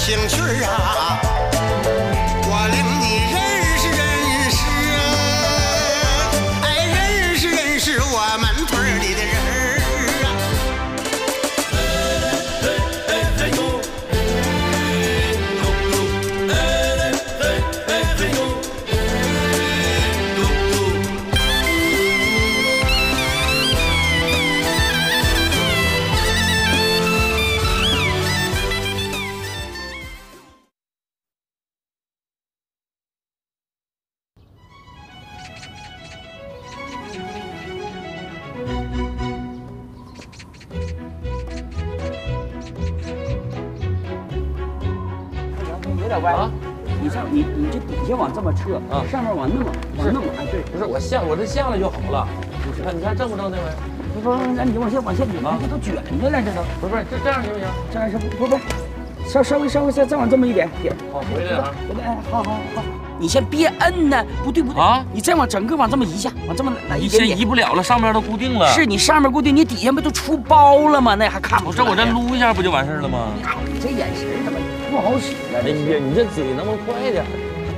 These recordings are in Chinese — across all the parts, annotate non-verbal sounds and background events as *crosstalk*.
兴趣儿啊，看你看正不正这回？不不，那你往下往下拧啊这都卷着了，这都不是不是这这样行不行？这样是不不不，稍稍微稍微再再往这么一点点，好，回来啊。对对，哎好好好，你先别摁呢，不对不对啊你再往整个往这么移一下，往这么来一点点。移不了了，上面都固定了。是你上面固定，你底下不都出包了吗？那还看不出来我这我这撸一下不就完事了吗？哎你这眼神怎么不好使啊！哎呀，你这嘴能不能快点？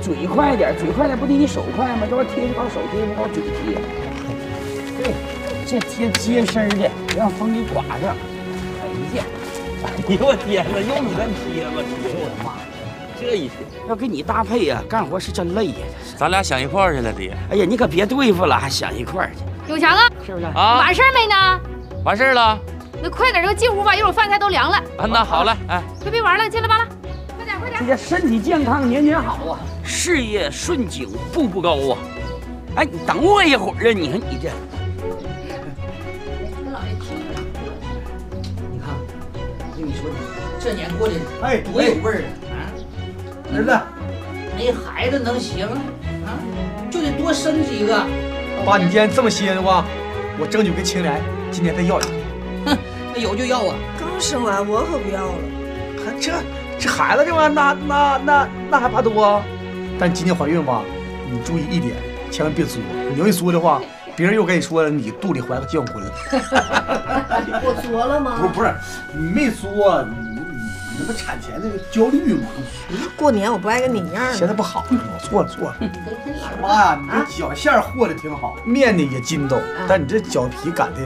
嘴快点，嘴快点不得你手快吗？这玩意儿贴着高手贴不高嘴贴。对，这贴结身的，别让风给刮着。哎呀，哎呦我天哪，用你这贴吧贴！我的妈，这一天，要跟你搭配呀、干活是真累呀。咱俩想一块儿去了，爹哎呀，你可别对付了，还想一块儿去，永强啊，是不是？啊！完事儿没呢？完事儿了那快点，就进屋吧，一会儿饭菜都凉了。啊，那好嘞，哎，别别玩了，进来吧了，快点快点身体健康，年年好啊，事业顺景，步步高啊。哎，你等我一会儿啊！你看你这，这年过的哎，多有味儿啊！儿子，没孩子能行啊？就得多生几个。爸，你既然这么稀罕的话，我争取跟青莲今年再要一个。哼那有就要啊！刚生完我可不要了。还这这孩子这玩意儿，那那那那还怕多？但今年怀孕吧，你注意一点，千万别作。你要一作的话，别人又跟你说你肚里怀个结婚了。*laughs* 我作了不是吗？不是，你没作，你不产前那个焦虑吗？过年我不爱跟你一样现。在不好，我错了错了。妈呀，你这脚馅儿和的挺好，面呢也筋道，但你这脚皮擀的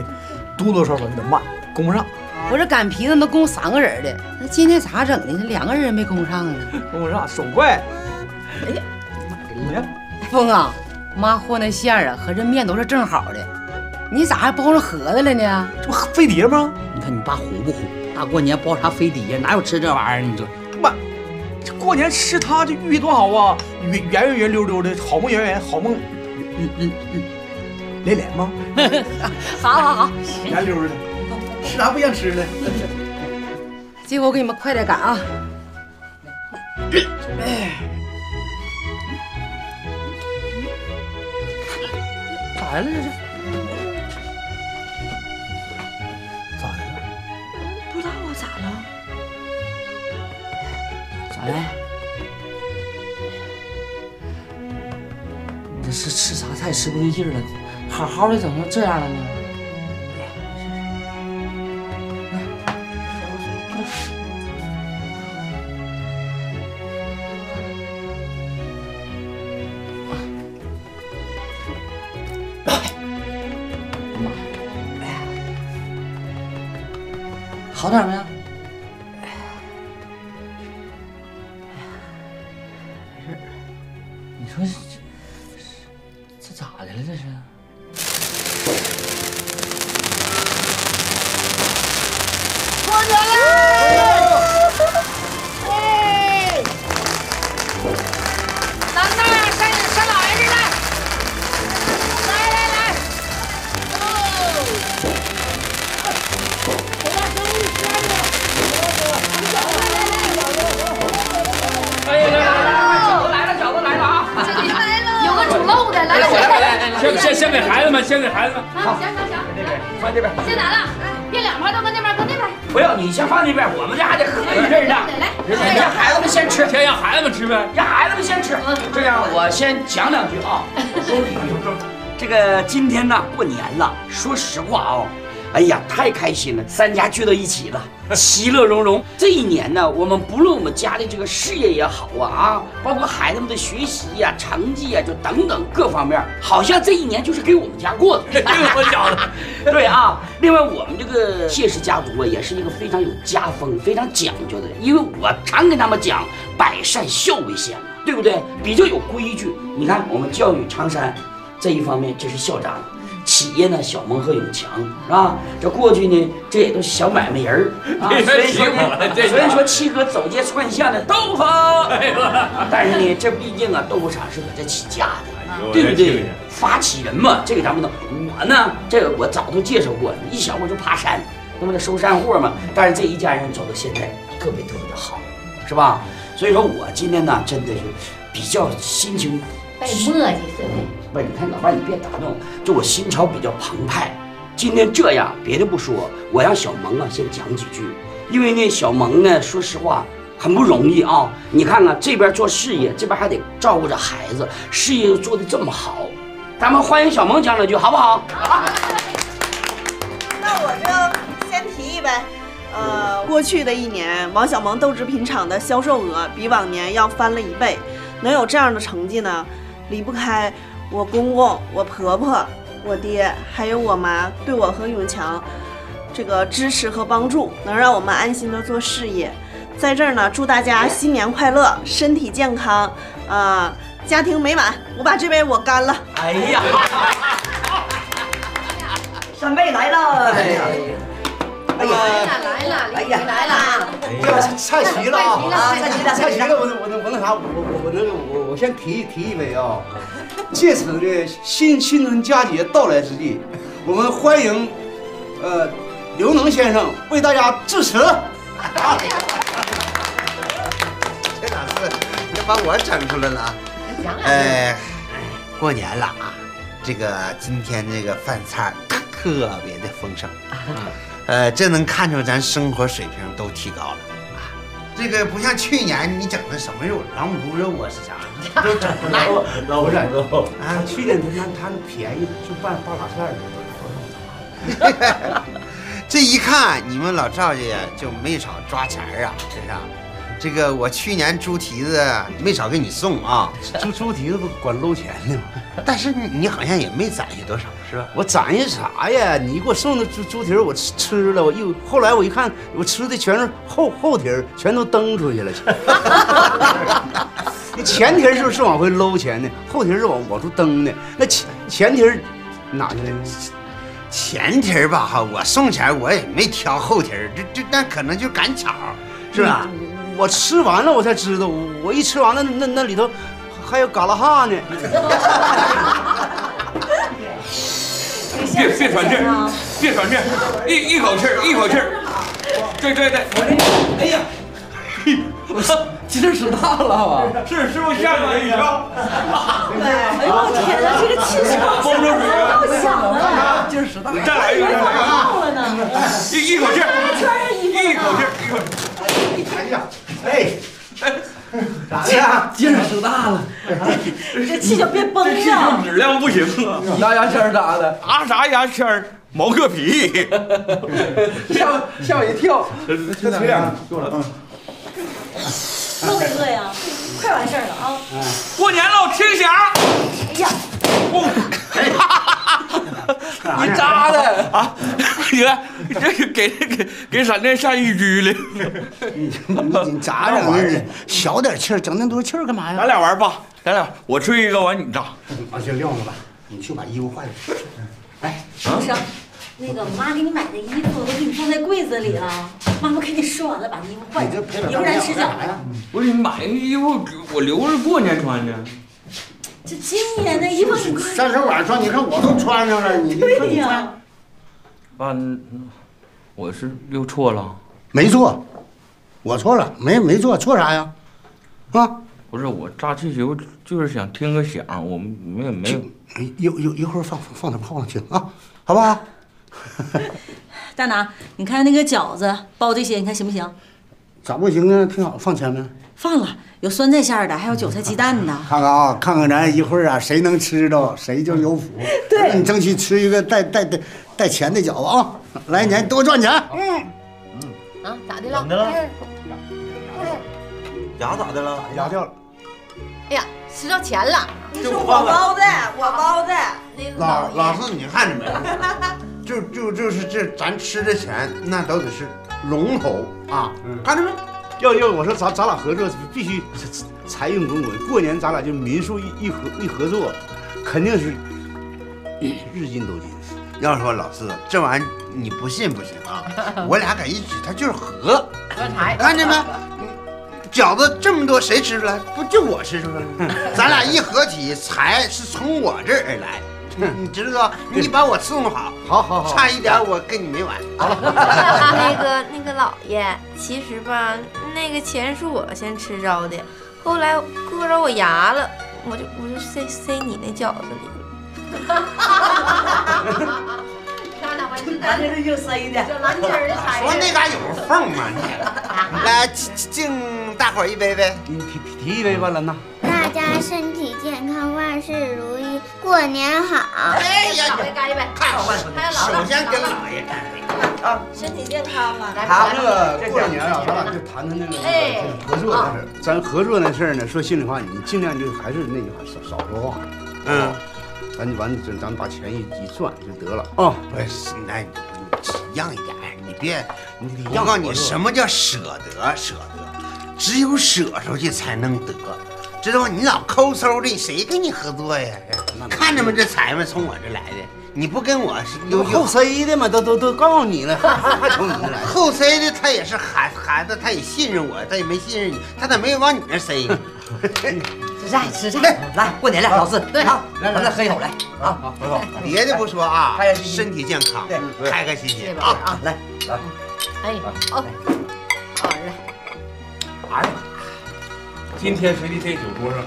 多多少少有点慢，供不上，我这擀皮子能供三个人的，那今天咋整的？那两个人也没供上呢。*laughs* 供不上，手快。哎呀，你看。峰啊，妈和那馅儿啊和这面都是正好的，你咋还包上盒子了呢？这不飞碟吗？你看你爸虎不虎？大过年包啥飞碟？哪有吃这玩意儿呢？你说妈，这过年吃它这寓意多好啊！圆圆圆圆溜溜的，好梦圆圆，好梦嗯嗯嗯连连吗？好 *laughs* 好好，圆溜的，吃啥不想吃呢？这回我给你们快点赶啊！哎咋来了这是？咋的？你这是吃啥菜吃不对劲了？好好的怎么这样了呢？好点没？咋的了？这是？过来了有个煮漏的，来来来来，先先先给孩子们，先给孩子们。啊，行行行，边，放这边。先拿了？别两盘都搁那边，搁那边。不要，你先放那边，我们这还得喝一阵呢。来，让孩子们先吃，先让孩子们吃呗。让孩子们先吃。这样，我先讲两句啊。这个今天呢，过年了，说实话啊，哎呀，太开心了，三家聚到一起了，*laughs* 其乐融融。这一年呢，我们不论我们家的这个事业也好啊啊，包括孩子们的学习呀、成绩呀，就等等各方面，好像这一年就是给我们家过的。*laughs* 我觉得，*laughs* 对啊，另外我们这个谢氏家族啊，也是一个非常有家风、非常讲究的人。因为我常跟他们讲“百善孝为先”嘛，对不对？比较有规矩。你看，我们教育常山这一方面，这是校长；企业呢，小蒙和永强，是吧？这过去呢，这也都是小买卖人儿啊。*laughs* 所以说呢，所以说七哥走街串巷的豆腐，*laughs* 但是呢，这毕竟啊，豆腐厂是搁这起家的。对不对？发起人嘛，这个咱们能。我呢，这个我早都介绍过，一小我就爬山，那么这收山货嘛。但是这一家人走到现在特别特别的好，是吧？所以说我今天呢，真的是比较心情被磨叽似的。不是，你看老伴，你别打动，就我心潮比较澎湃。今天这样，别的不说，我让小萌啊先讲几句，因为呢，小萌呢，说实话很不容易啊。你看看这边做事业，这边还得照顾着孩子，事业又做得这么好，咱们欢迎小萌讲两句，好不好？好那我就先提议呗。呃，过去的一年，王小萌豆制品厂的销售额比往年要翻了一倍，能有这样的成绩呢，离不开我公公、我婆婆、我爹还有我妈对我和永强这个支持和帮助，能让我们安心的做事业。在这儿呢，祝大家新年快乐，身体健康，啊、家庭美满。我把这杯我干了。哎呀，*laughs* 三妹来了！哎呀，来了来了，哎呀来了。啊！哎呀菜齐了啊！啊，菜齐了，菜齐了，我我那我那啥，我我我那个我我先提提一杯啊！借此呢新新春佳节到来之际，我们欢迎呃刘能先生为大家致辞。这哪是？这把我整出来了啊！哎，过年了啊，这个今天这个饭菜特别的丰盛，呃，这能看出咱生活水平都提高了啊。这个不像去年你整的什么肉，狼骨肉啊是啥，都整不来。老不是啊，去年他他便宜就办八把菜这一看你们老赵家呀就没少抓钱儿啊，这是。这个我去年猪蹄子没少给你送啊，猪猪蹄子不管搂钱的吗？但是你你好像也没攒下多少，是吧？我攒下啥呀？你给我送的猪猪蹄儿，我吃吃了，我又后来我一看，我吃的全是后后蹄儿，全都蹬出去了。*laughs* 那前蹄儿是是往回搂钱的，后蹄儿是往往出蹬的。那前前蹄儿哪去了？前蹄儿吧哈，我送钱我也没挑后蹄儿，这这那可能就赶巧，是吧？我吃完了我才知道，我我一吃完了那那里头还有嘎啦哈呢。*laughs* 别别喘气儿，别喘气儿，一一口气儿，一口气儿。对对对，哎呀，今儿使大了吧？是师傅吓我一跳，哎呦我天哪，这个气势风着水啊！又响了，今儿使大。再来一个，再来到了呢。*laughs* 一个，一一口气儿，一口气儿，一口气儿。哎呀，哎，*laughs* 咋的？劲儿使大了。*laughs* 这气就别崩了。质量不行啊！*laughs* 牙牙签儿咋的？拿啥牙签儿？毛个皮。吓我吓我一跳。这这样，够了。饿不饿呀？快完事儿了啊！过年了，听响。哎呀，*laughs* 你扎的啊！你看，这个给给给闪电下一狙了。你你咋整的？小点气儿，整那么多气儿干嘛呀？咱俩玩吧，咱俩我吹一个，完你扎。啊，就撂了吧，你去把衣服换了。哎，医生，那个妈给你买的衣服都给你放在柜子里了，妈妈给你说完了，把衣服换上，一会儿咱吃饺子。不是你买的衣服，我留着过年穿呢。这今年的衣服三十晚上，你看我都穿上了，你对呀，爸，嗯我是又错了。没错，我错了，没没错，错啥呀？啊，不是我扎气球，就是想听个响，我们没有没有。一一一会儿放放点炮上听啊，好不好？*laughs* 大拿，你看那个饺子包这些，你看行不行？咋不行呢？挺好，放前面。放了，有酸菜馅儿的，还有韭菜鸡蛋的。看看啊，看看咱一会儿啊，谁能吃着，谁就有福。*laughs* 对你争取吃一个带带带带钱的饺子啊！来年多赚钱。嗯嗯。啊，咋的了？怎么的了牙咋的了？牙掉了。哎呀，吃到钱了。你是我包的，我包的。老老四，你看着没？*laughs* 就就就是这，咱吃的钱那都得是龙头啊！看着没？要要我说咱咱俩合作必须财运滚滚，过年咱俩就民宿一一合一合作，肯定是日进斗金。要说老四，这玩意儿你不信不行啊！我俩搁一起，它就是合。合财。看见没？饺子这么多，谁吃出来？不就我吃出来了？*laughs* 咱俩一合体，财是从我这儿而来。你知道？你把我伺候好，好好好，差一点我跟你没完。*laughs* *laughs* 那个那个老爷，其实吧，那个钱是我先吃着的，后来硌着我牙了，我就我就塞塞你那饺子里了。咱这是就塞的，这蓝筋儿的财。说那嘎有缝吗？你 *laughs* 来敬敬大伙儿一杯呗。你提提一杯吧，兰娜。大家身体健康，万事如意，过年好！哎呀，老爷干一杯，太好万还有老首先跟老爷干杯啊！身体健康嘛。谈这个过年啊，咱俩就谈谈那个哎合作的事儿。咱合作那事儿呢，说心里话，你尽量就还是那句话，少少说话。嗯，咱完，咱咱把钱一一赚就得了啊。不是，那你让一点，你别，你我告诉你，什么叫舍得？舍得，只有舍出去才能得，知道吗？你老抠搜的，谁跟你合作呀？看着吗，这财嘛从我这来的，你不跟我是有后塞的吗，都都都告诉你了，还还 *laughs* 从你这来。后塞的，他也是孩孩子，他也信任我，他也没信任你，他咋没有往你那塞呢？*laughs* 吃菜吃菜，来过年了，老四，对好，咱再喝一口来啊！别的不说啊开开，心心身体健康，对开开心心对啊！啊，来来，哎，哦，好来。哎呀，今天谁的这酒桌上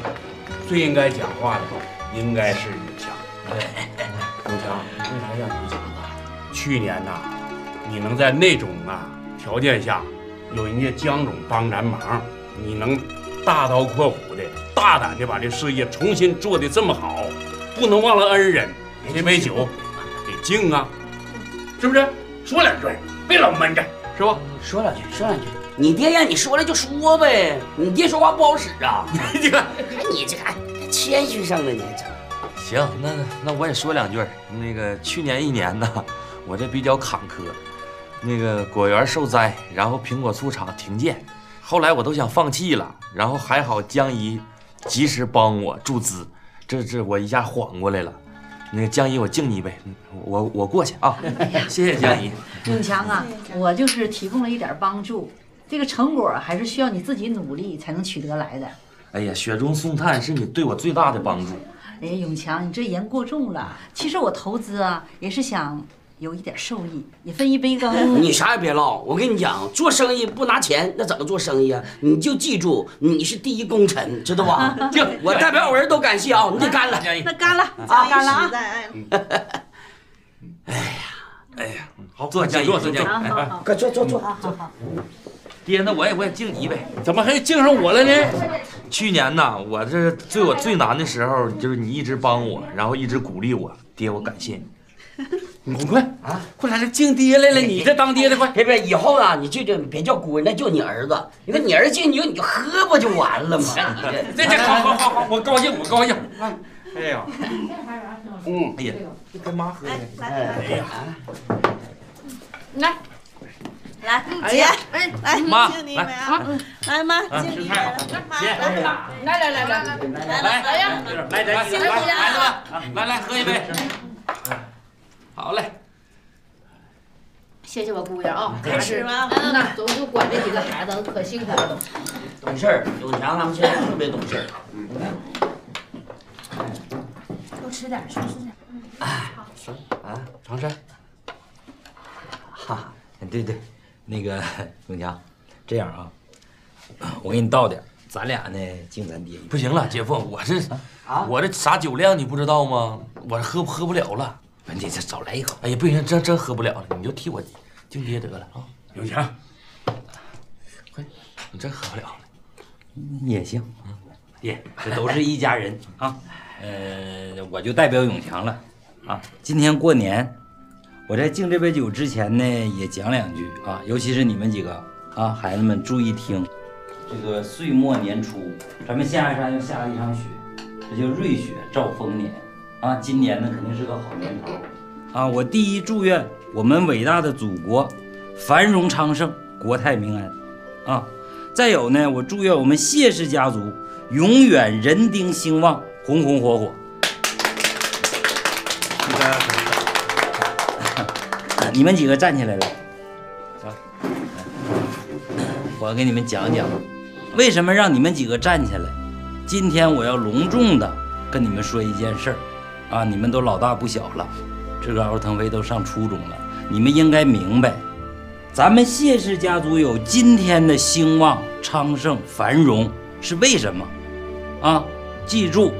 最应该讲话的，应该是永强。永强，为啥让你讲啊？去年呐，你能在那种啊条件下，有人家江总帮咱忙，你能大刀阔斧的、大胆的把这事业重新做得这么好，不能忘了恩人。这杯酒得敬啊，是不是？说两句，别老闷着，是吧？说两句，说两句。你爹让你说了就说呗，你爹说话不好使啊。*laughs* 这个，你这还谦虚上了你还整。行，那那我也说两句。那个去年一年呢，我这比较坎坷，那个果园受灾，然后苹果醋厂停建，后来我都想放弃了，然后还好江姨及时帮我注资，这这我一下缓过来了。那个江姨，我敬你一杯，我我过去啊，谢谢江姨。永强啊，我就是提供了一点帮助，这个成果还是需要你自己努力才能取得来的。哎呀，雪中送炭是你对我最大的帮助。哎，永强，你这言过重了。其实我投资啊，也是想有一点受益，也分一杯羹。*laughs* 你啥也别唠，我跟你讲，做生意不拿钱，那怎么做生意啊？你就记住，你是第一功臣，知道吧？*laughs* 就我代表我人都感谢啊，你得干了，那干了啊，干了啊！哎呀，哎呀，好，坐江姨，坐坐江姨，好好好快 *laughs* 坐坐坐。好好好。爹，那我也我也敬你一杯。怎么还敬上我了呢？去年呐，我这最我最难的时候，就是你一直帮我，然后一直鼓励我，爹，我感谢你。你快啊，快来这敬爹来了！你这当爹的快，别别，以后啊，你这就别叫姑，那就你儿子。你看你儿子敬你，你就喝不就完了吗？*laughs* 这这好好好好，我高兴，我高兴。哎呀，嗯，哎呀，跟妈喝的。哎呀，来。来，哎姐，哎，来，妈敬你一杯啊！来，妈，敬你一杯，来来，来，来来来来来来来来！来来来，来来来，来来来喝一杯。好嘞，谢谢我姑爷啊，开始吧。嗯呐，总就管这几个孩子可辛苦了都。懂事儿，永强他们现在特别懂事儿。多吃点，少吃点。哎，啊，长山，哈，对对，那个 *laughs* 永强，这样啊，我给你倒点，咱俩呢敬咱爹。不行了，姐夫，我这我这啥酒量你不知道吗？我喝喝不了了。你这少来一口。哎呀，不行，真真喝不了了，你就替我敬爹得了啊。永强，快，你真喝不了了。也行，爹，这都是一家人啊。呃，我就代表永强了啊。今天过年，我在敬这杯酒之前呢，也讲两句啊，尤其是你们几个啊，孩子们注意听。这个岁末年初，咱们象牙山又下了一场雪，这叫瑞雪兆丰年啊。今年呢，肯定是个好年头啊。我第一祝愿我们伟大的祖国繁荣昌盛，国泰民安啊。再有呢，我祝愿我们谢氏家族永远人丁兴旺，红红火火。你们几个站起来了，我给你们讲讲，为什么让你们几个站起来。今天我要隆重的跟你们说一件事儿，啊，你们都老大不小了，这个敖腾飞都上初中了，你们应该明白。咱们谢氏家族有今天的兴旺、昌盛、繁荣，是为什么？啊，记住，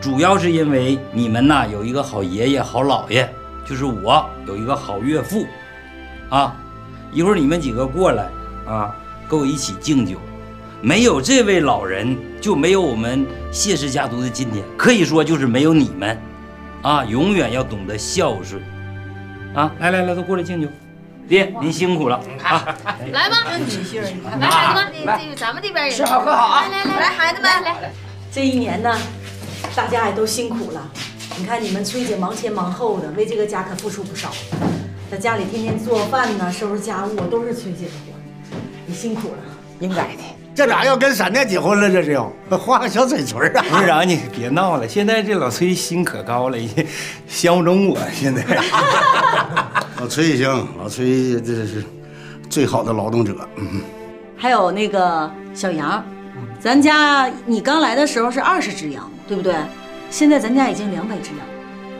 主要是因为你们呐有一个好爷爷、好姥爷，就是我有一个好岳父，啊，一会儿你们几个过来啊，跟我一起敬酒。没有这位老人，就没有我们谢氏家族的今天，可以说就是没有你们，啊，永远要懂得孝顺，啊，来来来，都过来敬酒。爹，您辛苦了啊！来吧，来孩子们，这这咱们这边也吃好喝好啊！来来来，孩子们来。这一年呢，大家也都辛苦了。你看你们崔姐忙前忙后的，为这个家可付出不少。在家里天天做饭呢，收拾家务都是崔姐的活，你辛苦了，应该的。这咋要跟闪电结婚了？这是要画个小嘴唇啊！不是啊，你别闹了，现在这老崔心可高了，*laughs* 相不中我现在。*laughs* 老崔也行，老崔这是最好的劳动者。嗯，还有那个小杨，咱家你刚来的时候是二十只羊，对不对？现在咱家已经两百只羊，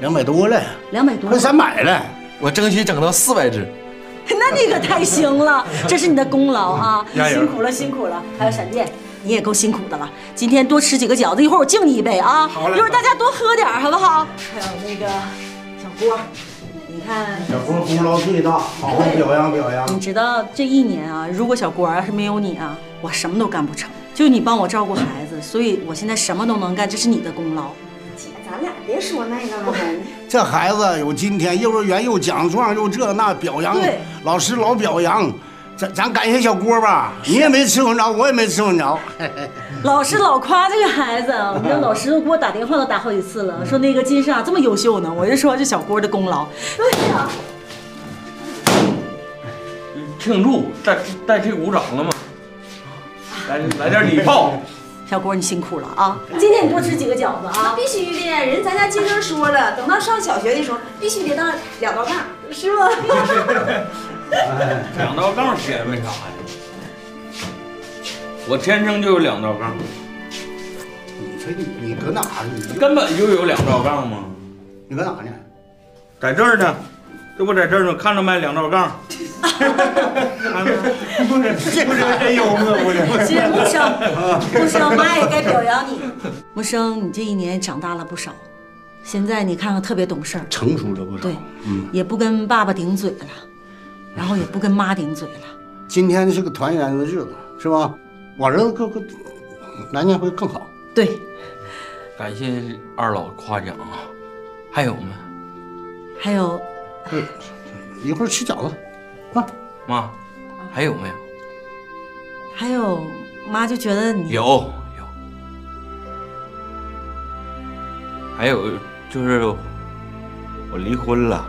两百多了，两百多，快三百了。我争取整到四百只。*laughs* 那你可太行了，这是你的功劳啊！*laughs* 辛苦了，辛苦了。还有闪电，你也够辛苦的了。今天多吃几个饺子，一会儿我敬你一杯啊！好嘞一会儿大家多喝点，好不好？还有那个小郭，你看，小郭功劳最大，好好表扬表扬。你知道这一年啊，如果小郭要是没有你啊，我什么都干不成。就你帮我照顾孩子，所以我现在什么都能干，这是你的功劳。俩别说那个了。*laughs* 这孩子有今天，幼儿园又奖状又这那表扬，老师老表扬，咱咱感谢小郭吧。你也没伺候着，我也没伺候着。*laughs* 老师老夸这个孩子，你知道老师都给我打电话都打好几次了，说那个金莎这么优秀呢，我就说这小郭的功劳。对呀、庆祝带带队鼓掌了吗？来来点礼炮。小郭你辛苦了啊！今天你多吃几个饺子啊！必须的，人咱家金生说了，等到上小学的时候，必须得当两道杠，是吧？*laughs* 两道杠写为啥呀？我天生就有两道杠，你说你你搁哪儿？你根本就有两道杠吗？你搁哪呢？在这儿呢，这不在这儿呢，看着没？两道杠。不是不是真幽默，不是。是木生，木生，妈也该表扬你。木生，你这一年长大了不少，现在你看看特别懂事儿，成熟了不少。对，嗯，也不跟爸爸顶嘴了，然后也不跟妈顶嘴了。今天是个团圆的日子，是吧？我儿子更更来年会更好。对，感谢二老夸奖啊，还有吗？还有一会儿吃饺子，妈，还有没有？还有，妈就觉得你有有，还有就是我离婚了，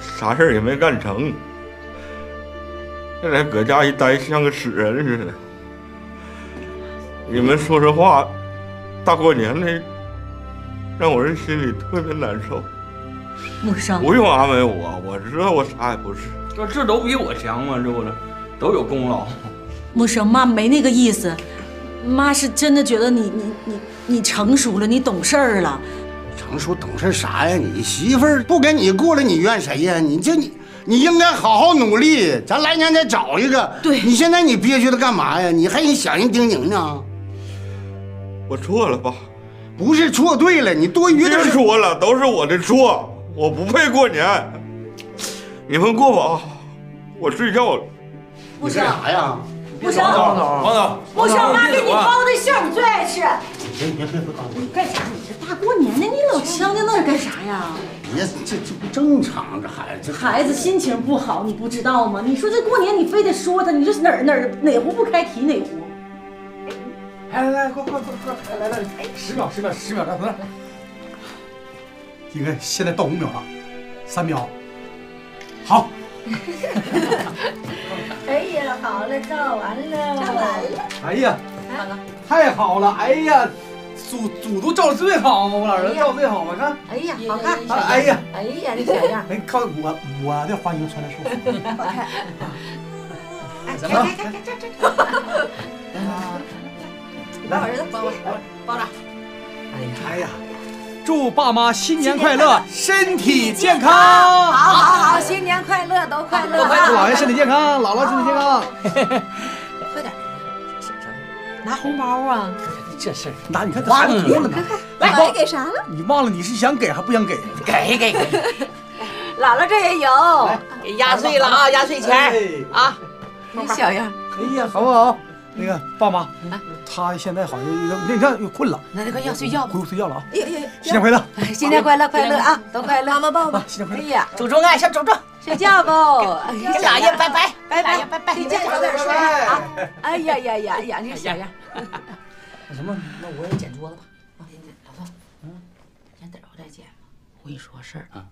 啥事儿也没干成，现在搁家一待像个死人似的。你们说实话，大过年的，让我这心里特别难受。木生，不用安慰我，我知道我啥也不是。这这都比我强嘛？这不是都有功劳。木生，妈没那个意思，妈是真的觉得你你你你成熟了，你懂事儿了。成熟懂事啥呀？你媳妇儿不跟你过了，你怨谁呀？你这你你应该好好努力，咱来年再找一个。对，你现在你憋屈的干嘛呀？你还想人丁宁呢？我错了爸，不是错对了，你多余的别说了，都是我的错，我不配过年。你们过吧啊，我睡觉了。不行啥呀？不行，王总，王总，不行，妈给你啊包的馅儿，你最爱吃。别别别！你干啥？你这大过年的，你老呛呛那儿干啥呀？别，这这不正常，这孩子。孩子心情不好，你不知道吗？你说这过年你非得说他，你这哪儿哪儿哪壶不开提哪壶。来来来，快快快快，来来来，十秒十秒十秒，来来。你看现在到五秒了，三秒，好。*laughs* 哎呀，好了，照完了，照完了。哎呀，太好了！哎呀，祖祖都照的最好嘛，我老人照的最好嘛，看。哎呀，好看。啊哎呀，哎呀，这小样。*laughs* 哎，看我我的花缨穿的舒服。*laughs* 好看。哎，怎么？来，儿子，抱抱，抱着。哎呀，祝爸妈新年快乐，身体健康。好好好，新年快乐，都快乐。祝姥爷身体健康，姥姥身体健康。*laughs* 快点，拿红包啊！这事儿，拿你看这孩子多了呢。来，姥爷给啥了？你忘了你是想给还不想给？给给给。姥姥这也有，给压岁了啊，压岁钱啊。小样。哎呀，好不好？那个爸妈，他现在好像有点，你看又困了。那那快要睡觉吧。回屋睡觉了啊！哎呀呀，新年快乐！新年快乐，快乐啊，都快乐。妈妈抱抱。新年快乐！哎呀，祖宗啊，小祖宗，睡觉吧？跟姥爷拜拜，拜拜，拜拜，睡觉早点睡啊！哎呀呀呀呀，你小样。那 *laughs* 什么，那我也捡桌子吧。啊老头，嗯，先等会儿再捡。我跟你说个事儿啊，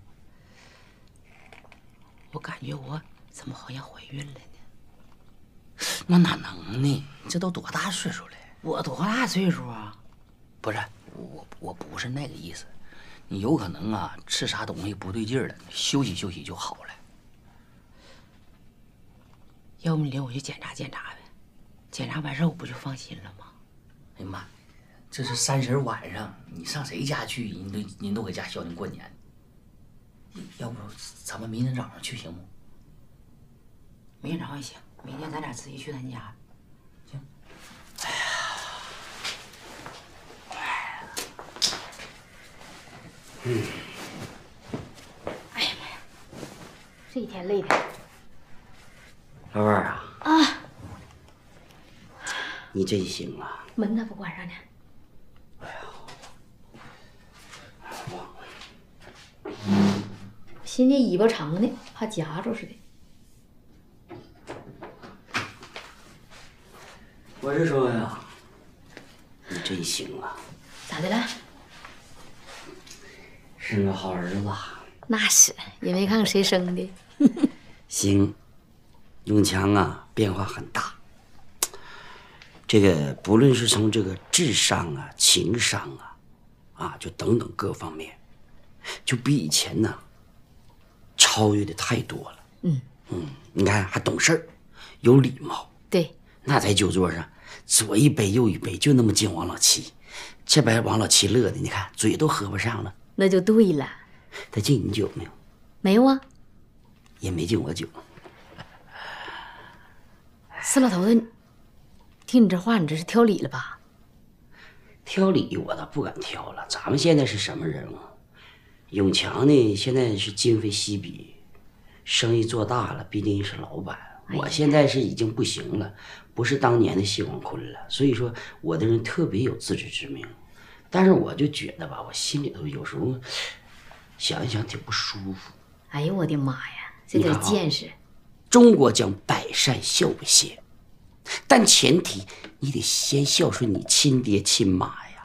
我感觉我怎么好像怀孕了呢？那哪能呢？这都多大岁数了？我多大岁数啊？不是，我我不是那个意思，你有可能啊吃啥东西不对劲了，休息休息就好了。要不你领我去检查检查呗？检查完事儿我不就放心了吗？哎呀妈，这是三十晚上，你上谁家去？人都人都搁家孝敬过年。要不咱们明天早上去行不？明天早上行，明天咱俩直接去他家。行。嗯。哎呀妈呀，这一天累的。老伴儿啊，啊，你真行啊！门咋不关上呢？哎呀，我寻思尾巴长呢，怕夹着似的。我是说呀，你真行啊，咋的了？生个好儿子。那是，也没看看谁生的。*laughs* 行，永强啊，变化很大。这个不论是从这个智商啊、情商啊，啊，就等等各方面，就比以前呢超越的太多了。嗯嗯，你看还懂事儿，有礼貌。对，那在酒桌上左一杯右一杯，就那么敬王老七，这把王老七乐的，你看嘴都合不上了。那就对了。他敬你酒没有？没有啊。也没敬我酒。四老头子，听你这话，你这是挑理了吧？挑理我倒不敢挑了。咱们现在是什么人物？永强呢，现在是今非昔比，生意做大了，毕竟是老板。我现在是已经不行了，不是当年的谢广坤了。所以说，我的人特别有自知之明。但是我就觉得吧，我心里头有时候想一想挺不舒服。哎呦我的妈呀，这点见识！中国讲百善孝为先，但前提你得先孝顺你亲爹亲妈呀，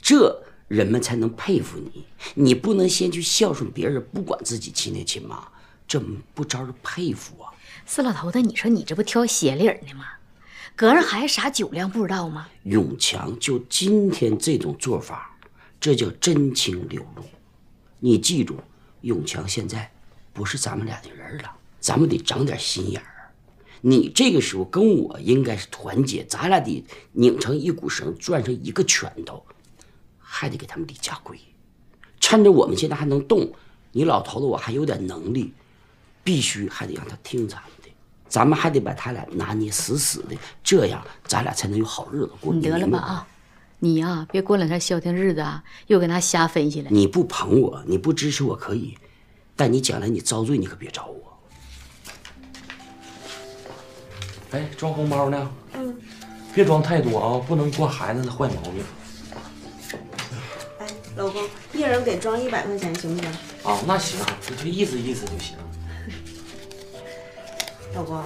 这人们才能佩服你。你不能先去孝顺别人，不管自己亲爹亲妈，这不招人佩服啊！四老头子，你说你这不挑鞋领呢吗？搁上孩子啥酒量不知道吗？永强就今天这种做法，这叫真情流露。你记住，永强现在不是咱们俩的人了，咱们得长点心眼儿。你这个时候跟我应该是团结，咱俩得拧成一股绳，攥成一个拳头，还得给他们立家规。趁着我们现在还能动，你老头子我还有点能力，必须还得让他听咱们的，咱们还得把他俩拿捏死死的，这样咱俩才能有好日子过。你得了吧啊！你呀、别过两天消停日子啊，又跟他瞎分析了。你不捧我，你不支持我可以，但你将来你遭罪，你可别找我。哎，装红包呢？嗯，别装太多啊，不能惯孩子的坏毛病。哎，老公，一人给装一百块钱行不行？啊，那行，你就意思意思就行。老公，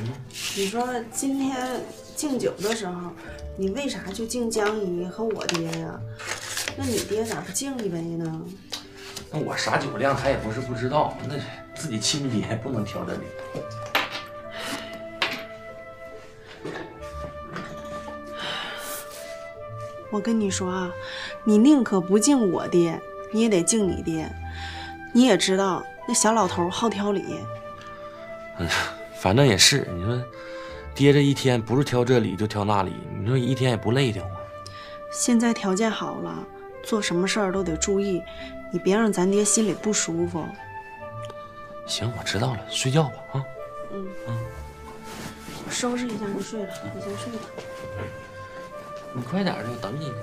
嗯，你说今天敬酒的时候，你为啥就敬江姨和我爹呀？那你爹咋不敬一杯呢？那我啥酒量他也不是不知道，那自己亲爹不能挑这理。我跟你说啊，你宁可不敬我爹，你也得敬你爹。你也知道那小老头好挑理，哎呀，反正也是，你说爹这一天不是挑这里就挑那里，你说一天也不累的慌。现在条件好了，做什么事儿都得注意，你别让咱爹心里不舒服。行，我知道了，睡觉吧啊。嗯嗯，我收拾一下就睡了，你先睡吧。你快点的，我等你呢。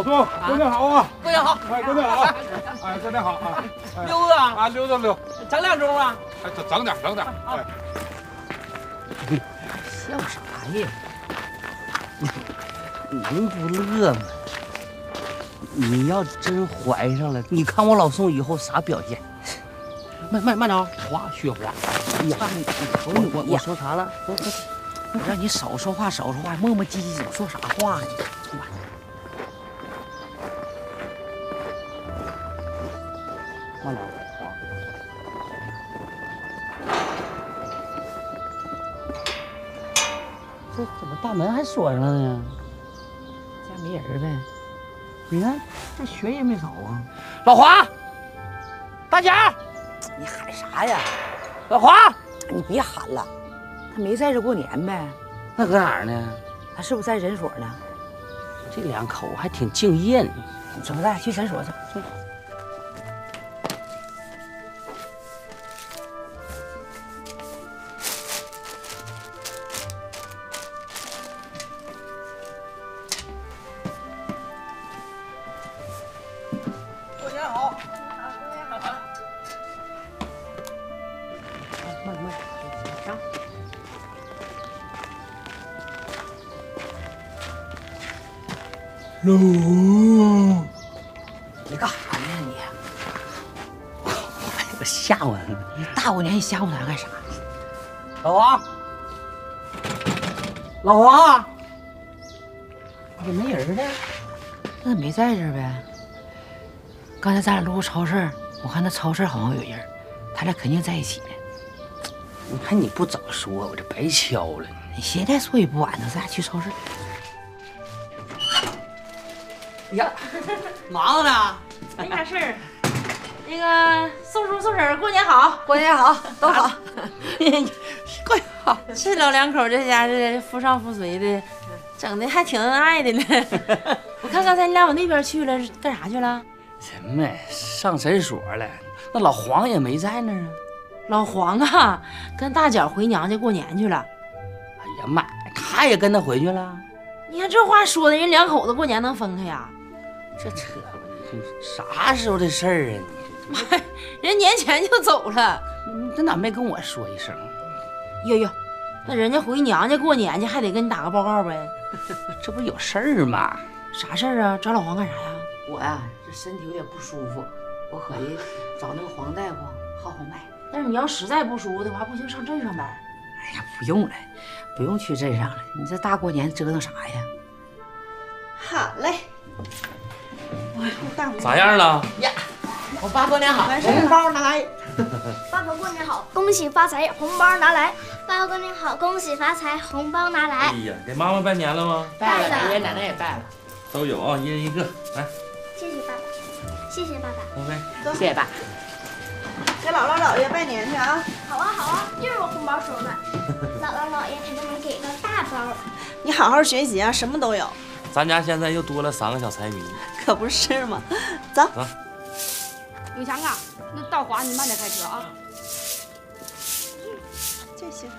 老宋，过年好啊！过年好，哎，过年好啊！哎，过年好啊！哎溜达啊，溜达溜，整两盅啊！哎，整整点，整点。哎，笑啥呀？能不乐吗？你要真怀上了，你看我老宋以后啥表现？慢慢慢点，花雪花。哎呀，我我我说啥了？我我我让你少说话，少说话，磨磨唧唧，总说啥话呢？锁上了呢？家没人呗？你看这雪也没少啊。老华，大姐，你喊啥呀？老华，你别喊了，他没在这过年呗？那搁哪儿呢？他是不是在诊所呢？这两口还挺敬业呢。走，咱俩？去诊所去。喽，你干啥呢你？我吓我了！你大过年你吓唬咱干啥？老黄，老黄，怎么没人呢？那没在这儿呗？刚才咱俩路过超市，我看那超市好像有人，他俩肯定在一起呢。你看你不早说，我这白敲了。你现在说也不晚呢，咱俩去超市。*laughs* 呀，忙呢？没啥事儿。那个宋叔宋婶儿过年好，*laughs* 过年好，都好。*laughs* 过年好。这老两口这家是夫唱妇随的，整的还挺恩爱的呢。我看刚才你俩往那边去了，干啥去了？什么？上诊所了？那老黄也没在那儿啊。老黄啊，跟大脚回娘家过年去了。哎呀妈，他也跟他回去了？你看这话说的，人两口子过年能分开呀？这扯 *laughs* 吧，你啥时候的事儿啊？妈，人年前就走了，你这咋没跟我说一声？哟哟，那人家回娘家过年去，还得跟你打个报告呗。*laughs* 这不有事儿吗？啥事儿啊？找老黄干啥呀？我呀、这身体有点不舒服，我合计找那个黄大夫号号脉。但是你要实在不舒服的话，不行上镇上呗。哎呀，不用了，不用去镇上了。你这大过年折腾啥呀？好嘞。咋样了？呀，我爸过年好，完事儿了红包拿来。爸爸过年好，恭喜发财，红包拿来。爸爸过年好，恭喜发财，红包拿来。哎呀，给妈妈拜年了吗？拜了，爷爷奶奶也拜了。都有啊，一人一个，来，谢谢爸爸，谢谢爸爸。高飞。谢谢爸。给姥姥姥爷拜年去啊！好啊好啊，又是我红包收呢。*laughs* 姥姥姥爷肯定能给个大包。你好好学习啊，什么都有。咱家现在又多了三个小财迷。可不是嘛，走。啊，永强啊，那道华你慢点开车啊。这行，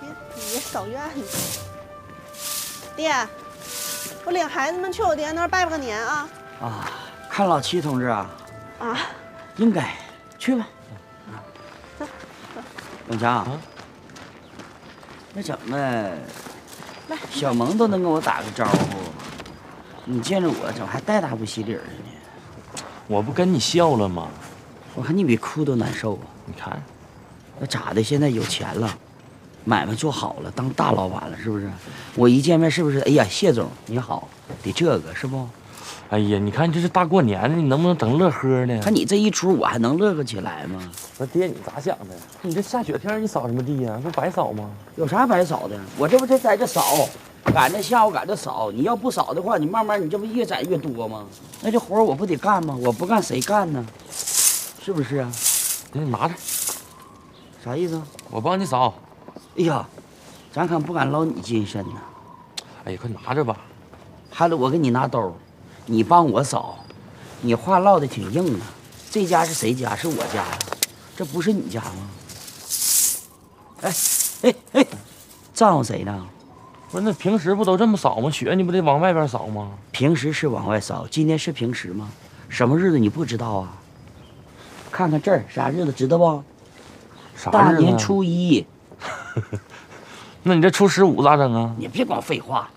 别别扫院子。爹，我领孩子们去我爹那儿拜个年啊。啊，看老七同志啊，啊，应该去吧。永强，那怎么小萌都能跟我打个招呼，你见着我怎么还带大不喜理的呢？我不跟你笑了吗？我看你比哭都难受啊！你看，那咋的？现在有钱了，买卖做好了，当大老板了，是不是？我一见面是不是？哎呀，谢总你好，得这个是不？哎呀，你看这是大过年的，你能不能整乐呵呢？看你这一出，我还能乐呵起来吗？那爹你咋想的？你这下雪天你扫什么地呀？不白扫吗？有啥白扫的？我这不就在这扫，赶着下午赶着扫。你要不扫的话，你慢慢你这不越攒越多吗？那这活我不得干吗？我不干谁干呢？是不是啊？那你拿着，啥意思？我帮你扫。哎呀，咱可不敢捞你金身呐。哎呀，快拿着吧。还得我给你拿兜，你帮我扫。你话唠的挺硬啊。这家是谁家？是我家呀，这不是你家吗？哎哎哎，仗着谁呢？不是，那平时不都这么扫吗？雪你不得往外边扫吗？平时是往外扫，今天是平时吗？什么日子你不知道啊？看看这儿啥日子知道不？啥大年初一。*laughs* 那你这初十五咋整啊？你别光废话，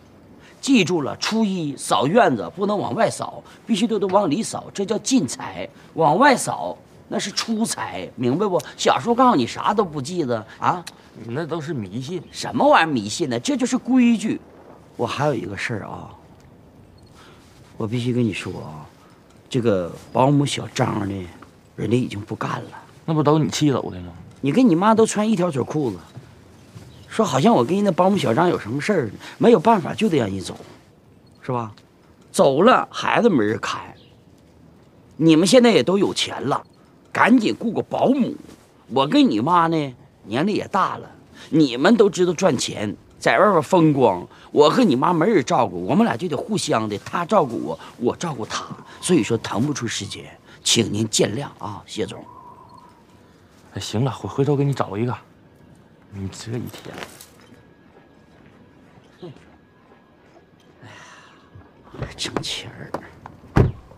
记住了，初一扫院子不能往外扫，必须都得往里扫，这叫进财。往外扫那是出彩，明白不？小时候告诉你啥都不记得啊？你那都是迷信。什么玩意儿迷信呢？这就是规矩。我还有一个事儿啊，我必须跟你说啊，这个保姆小张呢，人家已经不干了。那不都你气走的吗？你跟你妈都穿一条腿裤子，说好像我跟那保姆小张有什么事儿呢？没有办法，就得让你走，是吧？走了，孩子没人看。你们现在也都有钱了，赶紧雇个保姆。我跟你妈呢，年龄也大了，你们都知道赚钱，在外边风光。我和你妈没人照顾，我们俩就得互相的，她照顾我，我照顾她。所以说腾不出时间，请您见谅啊，谢总。哎，行了，回回头给你找一个。你这一天，哎呀挣钱儿，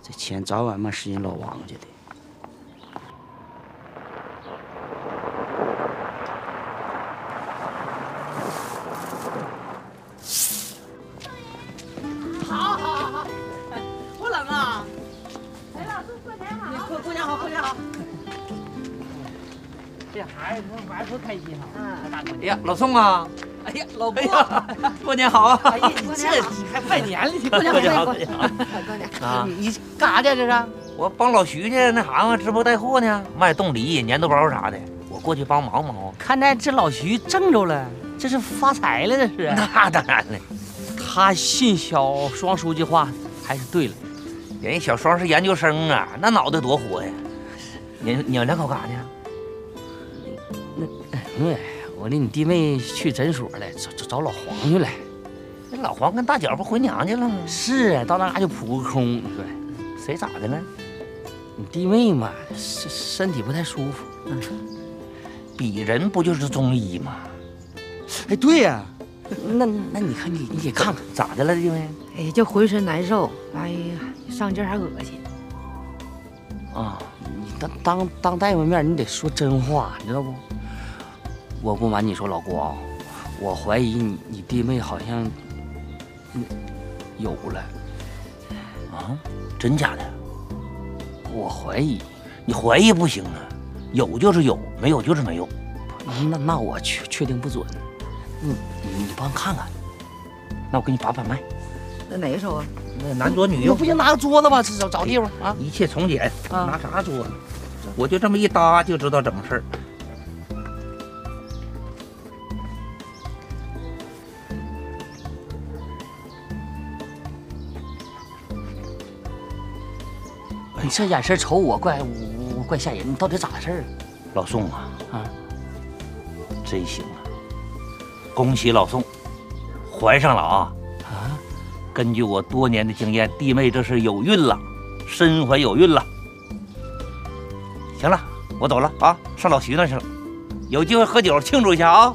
这钱早晚嘛是人老王家的。这孩子玩多开心啊！嗯，大过哎呀，老宋啊！哎呀，老哎呀，*laughs* 过年好啊！哎呀，你这你还拜年了？你过年好过过年好过年啊你你干啥去这是？我帮老徐去那啥嘛，直播带货呢，卖冻梨、粘豆包啥的。我过去帮忙忙。看来这老徐挣着了，这是发财了，这是。*laughs* 那当然了，他信小双书记话还是对了。人家小双是研究生啊，那脑袋多活呀！你你两口干啥呢？对，我领你弟妹去诊所了，找找找老黄去了。那老黄跟大脚不回娘家了吗？是啊，到那嘎就扑个空。你说谁咋的了？你弟妹嘛，身身体不太舒服。嗯，鄙人不就是中医吗？哎，对呀、那那你看你你给看看咋的了，弟妹？哎，就浑身难受，哎呀，上劲还恶心。啊，你当当当大夫面，你得说真话，你知道不？我不瞒你说，老郭啊，我怀疑你你弟妹好像，嗯，有了。啊？真假的？我怀疑。你怀疑不行啊，有就是有，没有就是没有。那那我确确定不准。嗯，你你帮看看。那我给你把把脉。那哪个手啊？那男左女右，不行，拿个桌子吧，找找地方啊。一切从简。啊拿啥桌子？我就这么一搭就知道怎么事儿。这眼神瞅我怪我怪怪吓人。你到底咋回事儿？老宋啊，啊，真行啊！恭喜老宋，怀上了啊！啊，根据我多年的经验，弟妹这是有孕了，身怀有孕了。行了，我走了啊，上老徐那去了。有机会喝酒庆祝一下啊！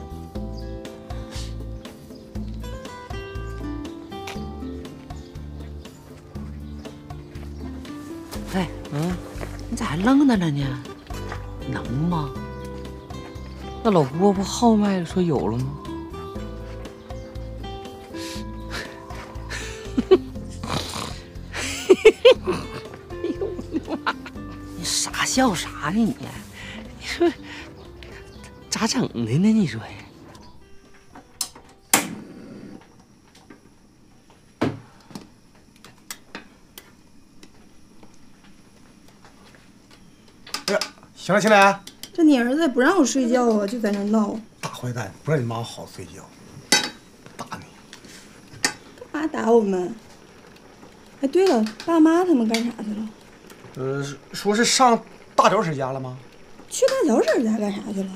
那了呢？能吗？那老郭不号脉，说有了吗？*laughs* 哎呦我的妈！你傻笑啥呢你？你说咋整的呢？你说呀？哎呀，行了，青莲，这你儿子不让我睡觉啊，就在那闹，大坏蛋，不让你妈好睡觉。打你干嘛打我们？哎，对了，爸妈他们干啥去了？呃，说是上大脚婶家了吗？去大脚婶家干啥去了？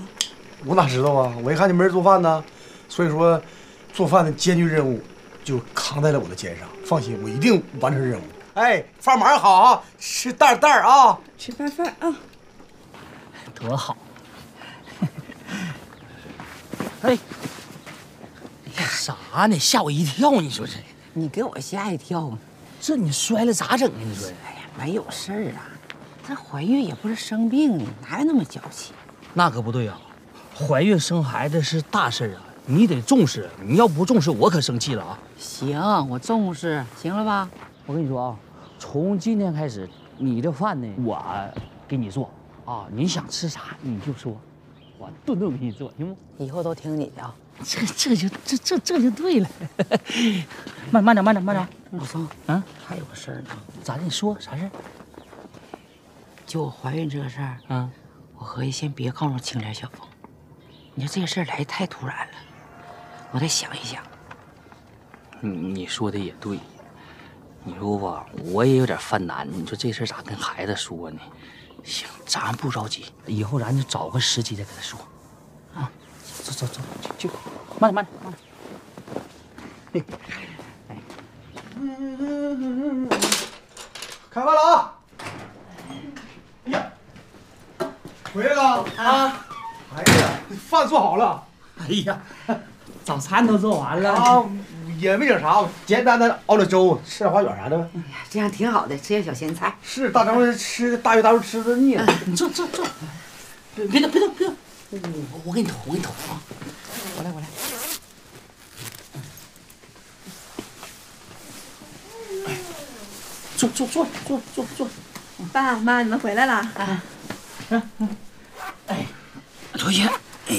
我哪知道啊！我一看就没人做饭呢，所以说做饭的艰巨任务就扛在了我的肩上。放心，我一定完成任务。哎，饭马上好啊，吃蛋蛋啊，吃饭饭啊！多好！*laughs* 哎，啥呢？吓我一跳！你说这，你给我吓一跳！这你摔了咋整啊？你说，哎呀，没有事儿啊，这怀孕也不是生病呢，哪有那么娇气？那可不对啊！怀孕生孩子是大事啊，你得重视。你要不重视，我可生气了啊！行，我重视，行了吧？我跟你说啊，从今天开始，你的饭呢，我给你做啊。你想吃啥你就说，我顿顿给你做，行不？以后都听你的啊。这这就这这这就对了。*laughs* 慢慢点，慢点，慢点。老宋，啊，还有个事儿呢。咋的？你说啥事儿？就我怀孕这个事儿，啊，我合计先别告诉青莲、小峰。你说这个事儿来太突然了，我再想一想。你你说的也对，你说吧，我也有点犯难。你说这事儿咋跟孩子说呢？行，咱不着急，以后咱就找个时机再跟他说。啊，走走走，去，慢点慢点慢点。哎开饭了啊！哎呀，回来了啊！哎呀，饭做好了。哎呀，早餐都做完了啊，也没整啥，简单的熬点粥，吃点花卷啥的。哎呀，这样挺好的，吃点小咸菜。是大张伟吃大鱼大肉吃的腻了。你坐坐坐，别别动别动别动，我我给你投我给你投啊！我来我来。坐坐坐坐坐坐。爸妈，你们回来了啊！哎，同学，哎，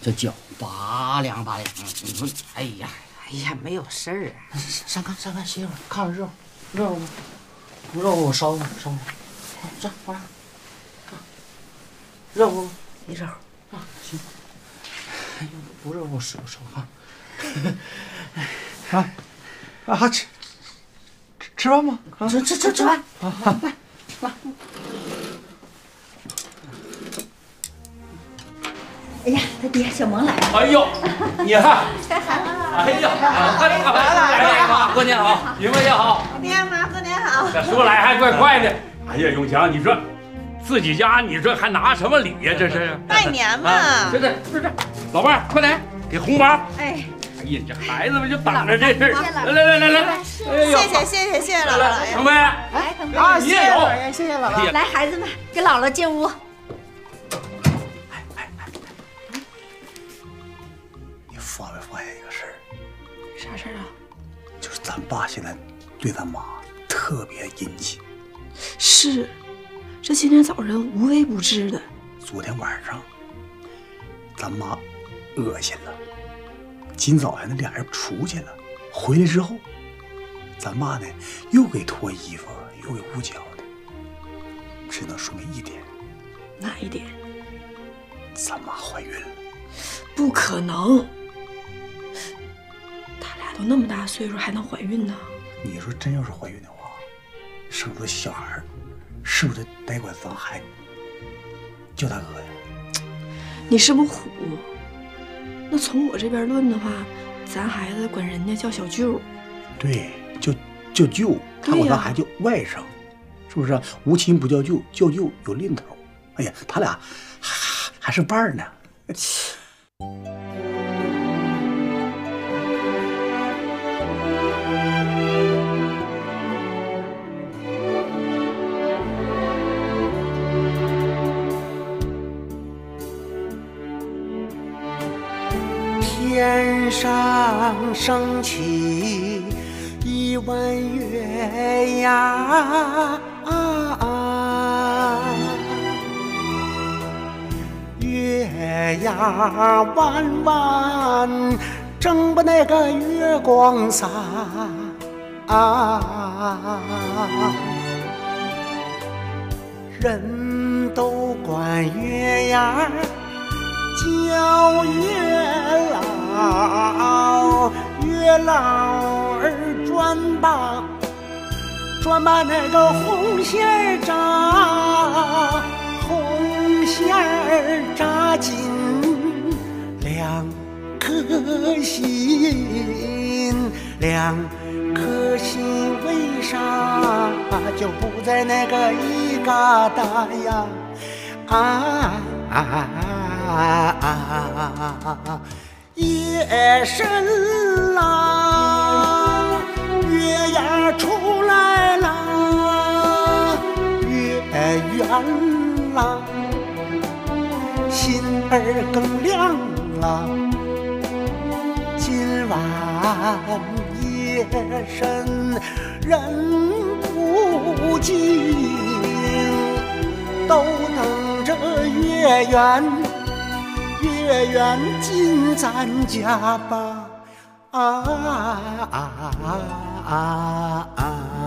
这脚拔凉拔凉，你说，哎呀，哎呀，没有事儿啊。上炕上炕歇会儿，炕上热，热乎吗？不热乎我烧烧烧。这往上。热乎吗？没热乎。啊，行。哎呦，不热乎我手手哈。啊啊吃吃吃饭吗？啊吃吃吃吃饭。啊来来。哎呀，他爹小萌来了。哎呦，*laughs* 你看，哎呀，来来来，过年好，你们也好。爹妈过年好。这说来还怪快的。哎呀，永强，你说自己家，你说还拿什么礼呀？这是拜年嘛。这这这这，老伴儿快来给红包。哎。哎呀，这孩子们就等着这事儿。来来来来来，谢谢谢谢谢谢姥姥姥爷。成飞，哎，成飞，啊，谢谢，谢谢姥姥。来，孩子们，给姥姥进屋。爸现在对咱妈特别殷勤。是，这今天早上无微不至的。昨天晚上，咱妈恶心了。今早上那俩人出去了，回来之后，咱妈呢又给脱衣服，又给捂脚的，只能说明一点，哪一点？咱妈怀孕了。不可能，都那么大岁数还能怀孕呢？你说真要是怀孕的话，生出小孩，是不是得管咱孩子叫大哥呀？你是不是虎？那从我这边论的话，咱孩子管人家叫小舅。对，叫叫舅，他管咱孩子叫外甥，是不是？无亲不叫舅，叫舅有另头。哎呀，他俩还还是伴儿呢。*laughs* 升起一弯月呀，月牙弯弯，正把那个月光洒。人都管月牙叫月老，月老儿转把转把那个红线儿扎，红线儿扎紧两颗心，两颗心为啥就不在那个一疙瘩呀？啊啊啊啊！夜深了，月牙出来了，月圆了，心儿更亮了。今晚夜深人不静，都等着月圆。月圆进咱家吧，啊啊啊啊！